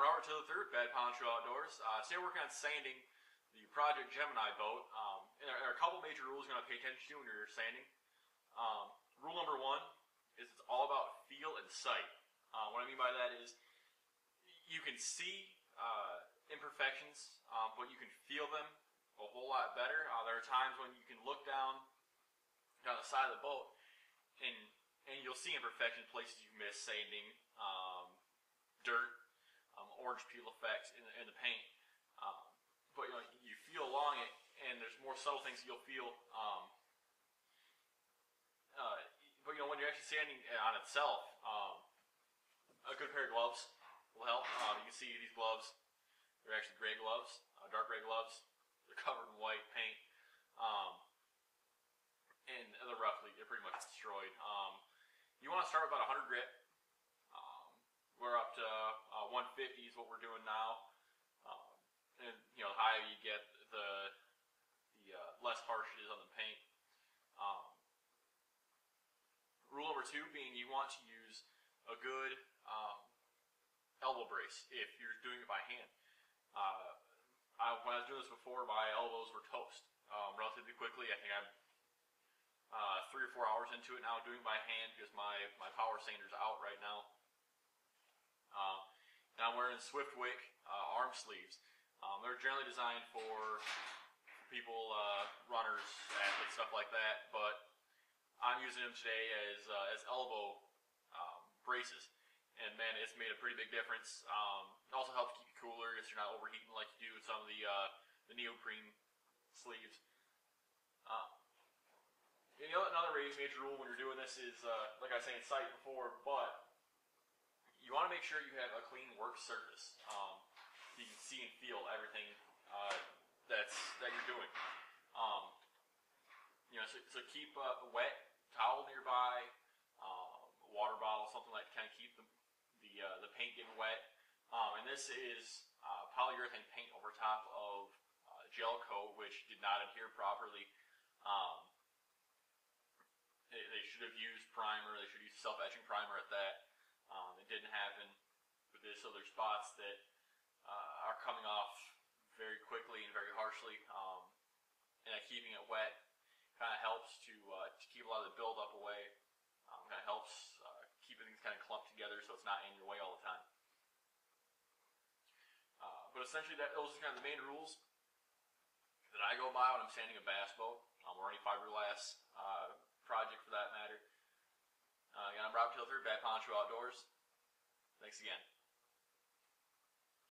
Robert Taylor III with Bad Poncho Outdoors. Uh, today we're working on sanding the Project Gemini boat. Um, and there are a couple major rules you're going to pay attention to when you're sanding. Um, rule number one is it's all about feel and sight. Uh, what I mean by that is you can see uh, imperfections, um, but you can feel them a whole lot better. Uh, there are times when you can look down down the side of the boat and and you'll see imperfections, places you miss sanding, um, dirt, um, orange peel effects in the, in the paint. Um, but you know, you feel along it, and there's more subtle things you'll feel. Um, uh, but you know, when you're actually sanding on itself, um, a good pair of gloves will help. Um, you can see these gloves; they're actually gray gloves, uh, dark gray gloves. They're covered in white paint, um, and they're roughly they're pretty much 150s what we're doing now. Um, and you know, the higher you get, the the uh, less harsh it is on the paint. Um, rule number two being you want to use a good um, elbow brace if you're doing it by hand. Uh, I, when I was doing this before, my elbows were toast um, relatively quickly. I think I'm uh, three or four hours into it now doing it by hand because my, my power sander's out right now. Uh, and I'm wearing Swiftwick uh, arm sleeves. Um, they're generally designed for people, uh, runners, athletes, stuff like that, but I'm using them today as, uh, as elbow um, braces and man, it's made a pretty big difference. Um, it also helps keep you cooler if you're not overheating like you do with some of the uh, the neoprene sleeves. Uh, you know, another major rule when you're doing this is, uh, like I was saying, sight before, but you want to make sure you have a clean work surface. Um, you can see and feel everything uh, that's that you're doing. Um, you know, so, so keep a wet towel nearby, uh, water bottle, something like to kind of keep the the, uh, the paint getting wet. Um, and this is uh, polyurethane paint over top of uh, gel coat, which did not adhere properly. Um, they, they, should have used primer. They should use self-etching primer at that. Didn't happen with this, other there's spots that uh, are coming off very quickly and very harshly. Um, and keeping it wet kind of helps to, uh, to keep a lot of the buildup away. Um, kind of helps uh, keep things kind of clumped together so it's not in your way all the time. Uh, but essentially, that those are kind of the main rules that I go by when I'm sanding a bass boat um, or any fiberglass uh, project for that matter. Uh, again, I'm Rob Tilford, Bad Poncho Outdoors. Thanks again.